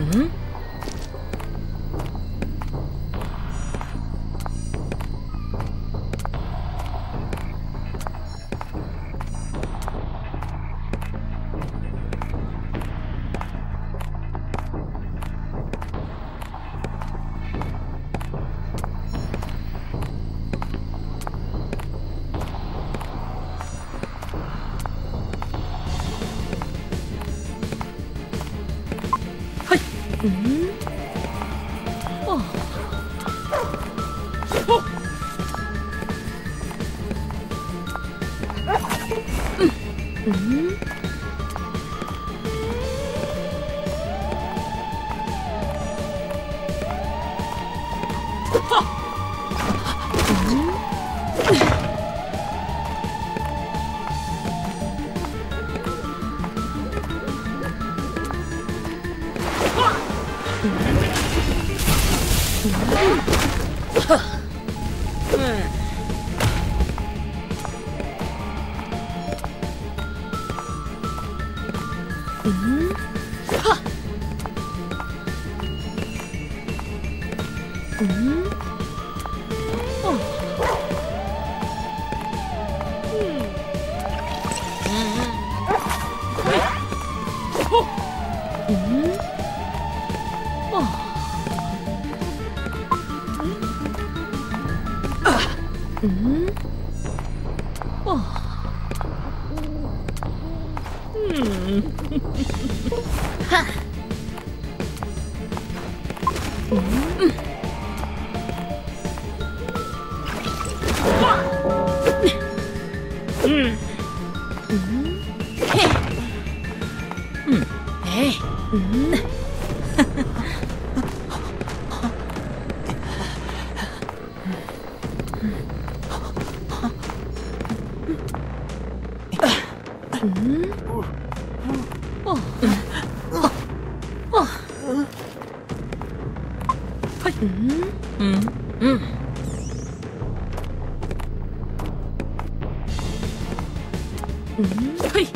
Mm-hmm. 嗯。うんうんうんはい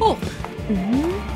おうん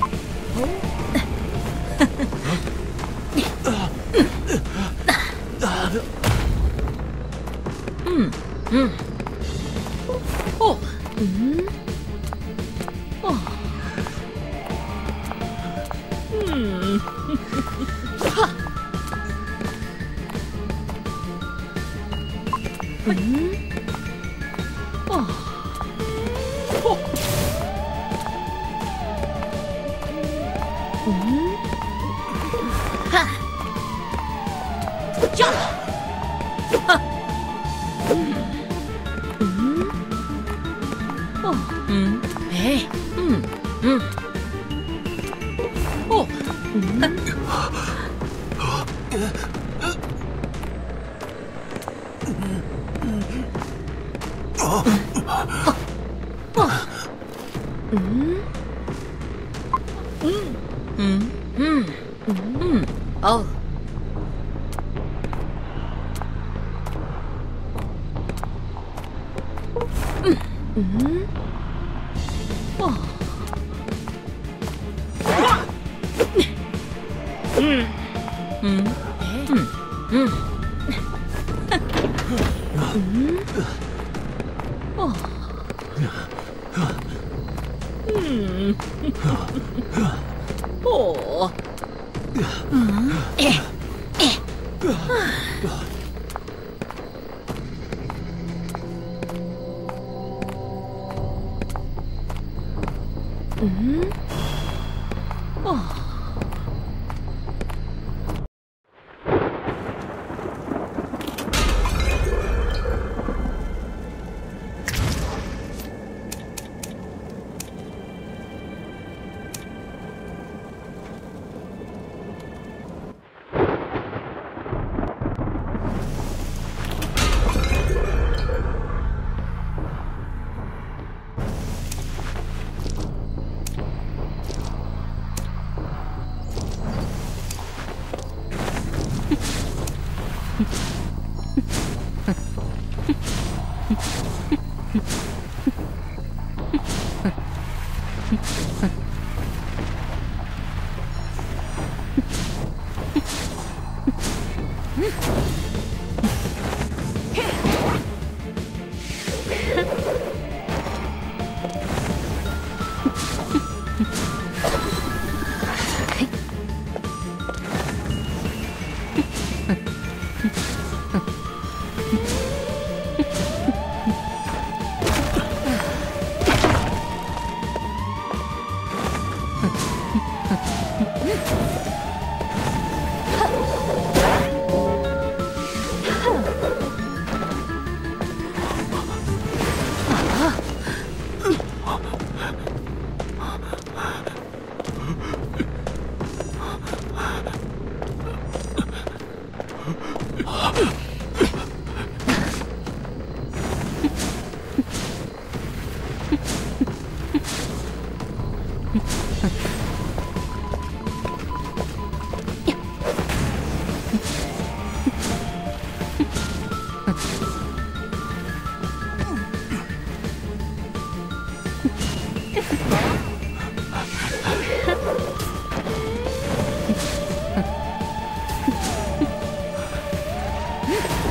嗯，哇。Woo!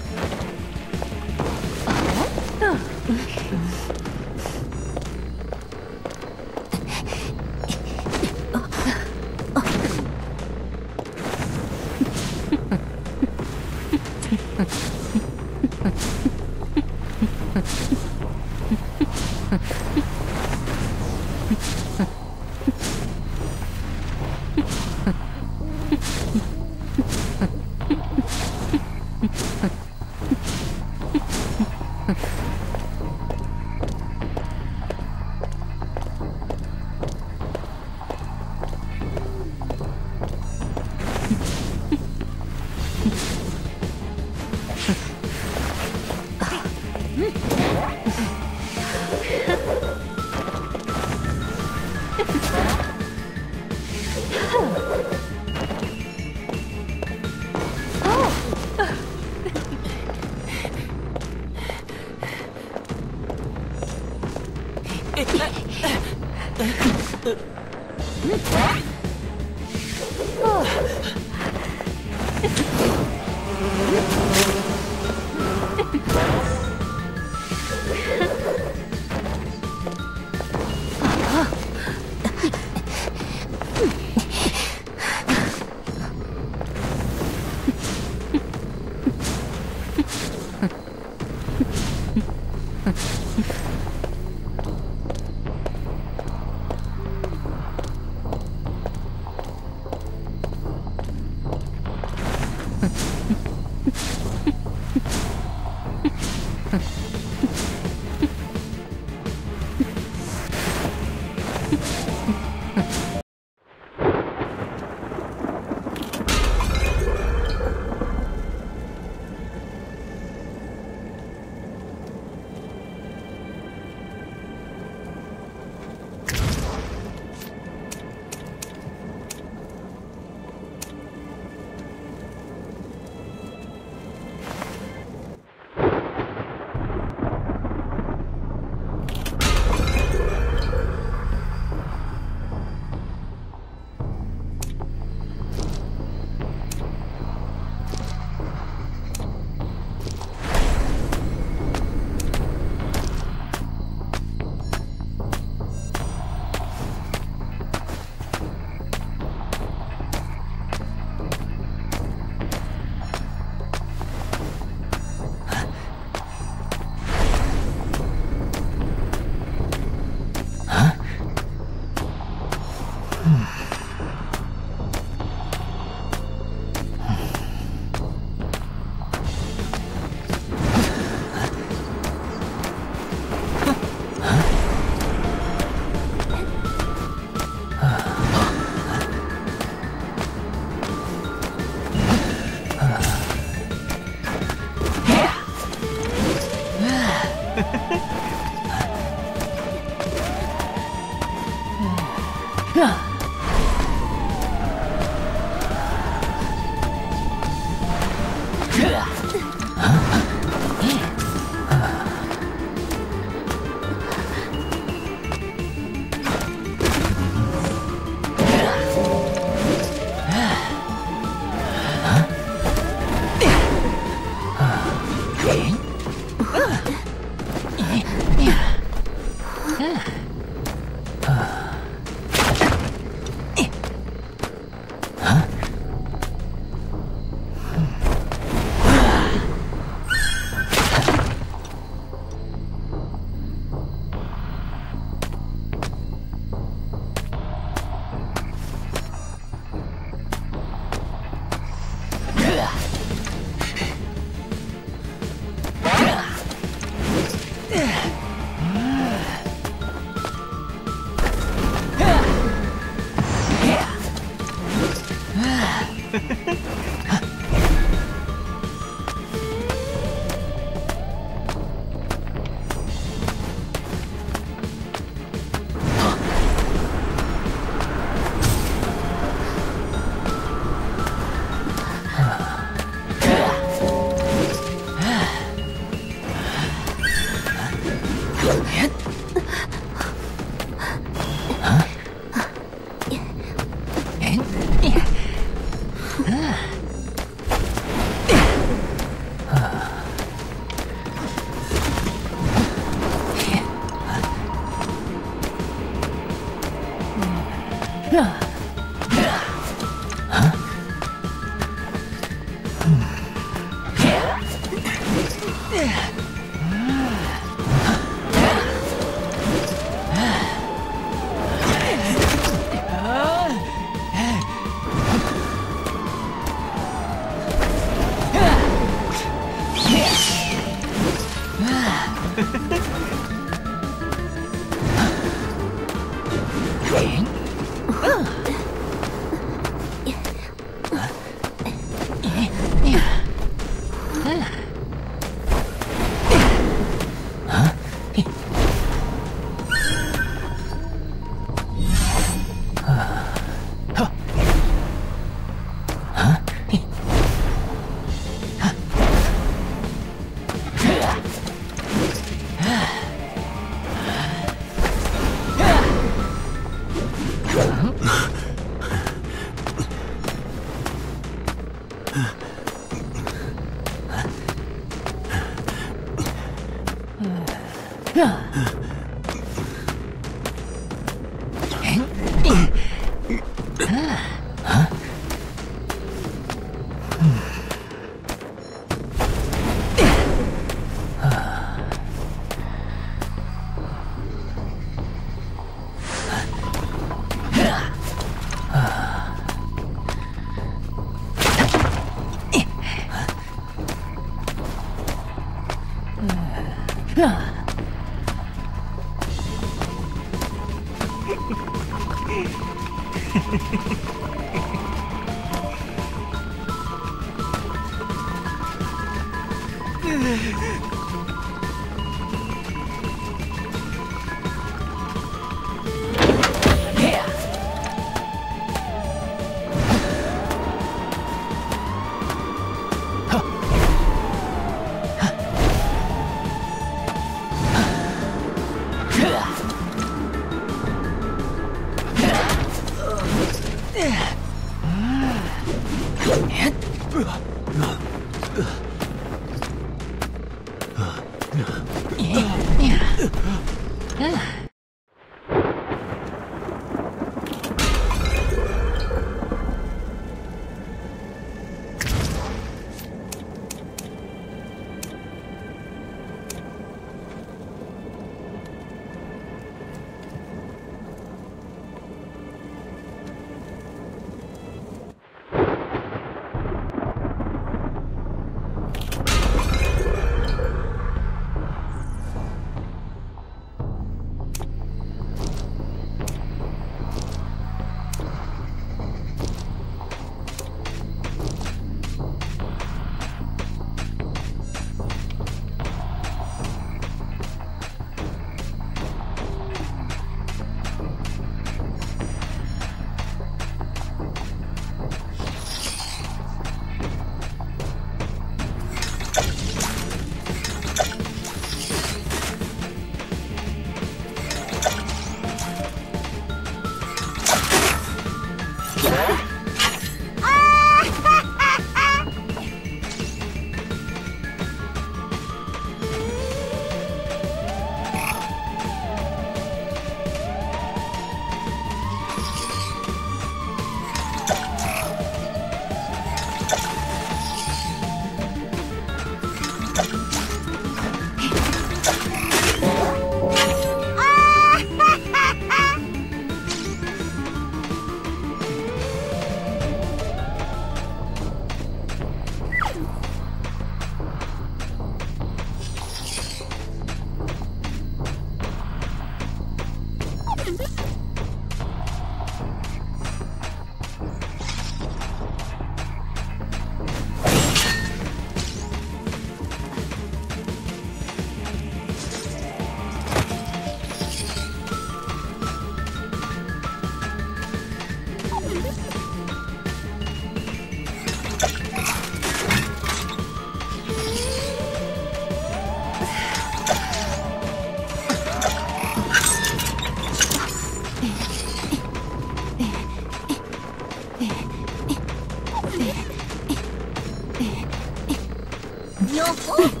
Oh.